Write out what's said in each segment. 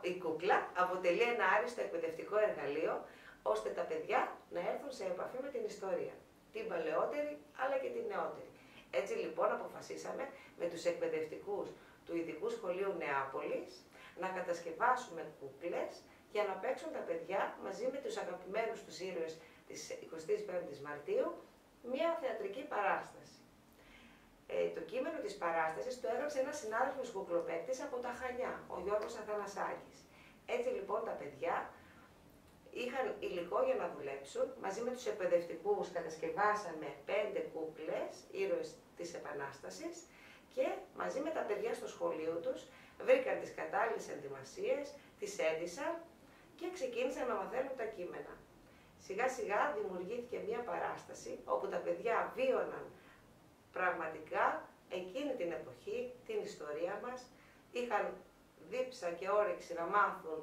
Η κούκλα αποτελεί ένα άριστο εκπαιδευτικό εργαλείο ώστε τα παιδιά να έρθουν σε επαφή με την ιστορία. Την παλαιότερη αλλά και την νεότερη. Έτσι λοιπόν αποφασίσαμε με τους εκπαιδευτικούς του Ειδικού Σχολείου Νεάπολης να κατασκευάσουμε κούκλες για να παίξουν τα παιδιά μαζί με τους αγαπημένους τους ήρωες της 25ης Μαρτίου μια θεατρική παράσταση. Ε, το κείμενο της παράστασης το έγραψε ένας συνάδελφος κουκλοπαίκτης από τα Χανιά, ο Γιώργος Αθανασάκης. Έτσι λοιπόν τα παιδιά είχαν υλικό για να δουλέψουν. Μαζί με τους εκπαιδευτικούς κατασκευάσαμε πέντε κούκλες, ήρωες της Επανάστασης και μαζί με τα παιδιά στο σχολείο τους βρήκαν τις κατάλληλες ενδυμασίες, τις έντυσαν και ξεκίνησαν να μαθαίνουν τα κείμενα. Σιγά σιγά δημιουργήθηκε μια παράσταση όπου τα παιδιά βίωναν πραγματικά εκείνη την εποχή, την ιστορία μας, είχαν δίψα και όρεξη να μάθουν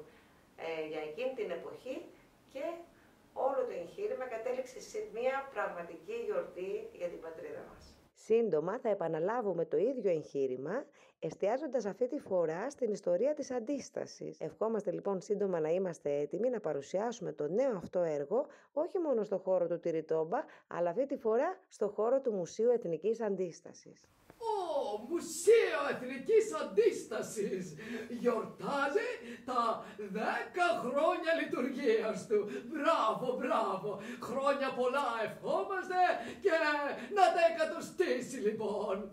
ε, για εκείνη την εποχή και όλο το εγχείρημα κατέληξε σε μια πραγματική γιορτή για την πατρίδα μας. Σύντομα θα επαναλάβουμε το ίδιο εγχείρημα, εστιάζοντας αυτή τη φορά στην ιστορία της αντίστασης. Ευχόμαστε λοιπόν σύντομα να είμαστε έτοιμοι να παρουσιάσουμε το νέο αυτό έργο, όχι μόνο στο χώρο του Τυριτόμπα, αλλά αυτή τη φορά στο χώρο του Μουσείου Εθνικής Αντίστασης. Ο Μουσείο Εθνικής Αντίστασης γιορτάζει τα δέκα χρόνια λειτουργίας του. Μπράβο, μπράβο. Χρόνια πολλά ευχόμαστε και να τα εκατοστήσει λοιπόν.